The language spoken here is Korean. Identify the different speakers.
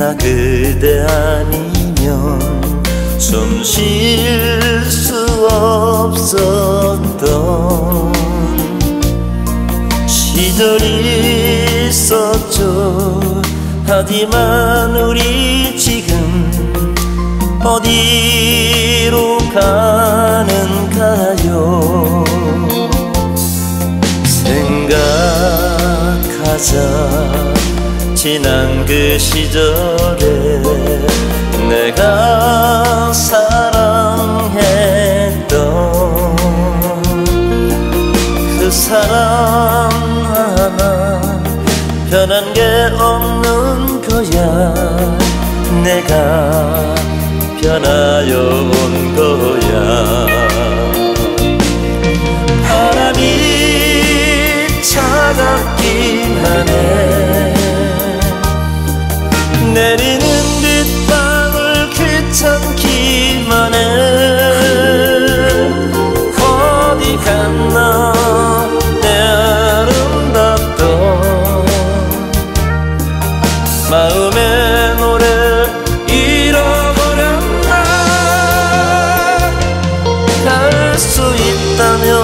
Speaker 1: 나 그대 아니면 숨 쉴 수 없었던 시절이 있었죠. 하지만 우리 지금 어디로 가는가요? 생각하자 지난 그 시절에 내가 사랑했던 그 사람 하나. 변한 게 없는 거야. 내가 변하여 온 거야 내리는 빗방울 귀찮기만 해 어디 갔나 내 아름답던 마음의 노래 잃어버렸나 갈 수 있다면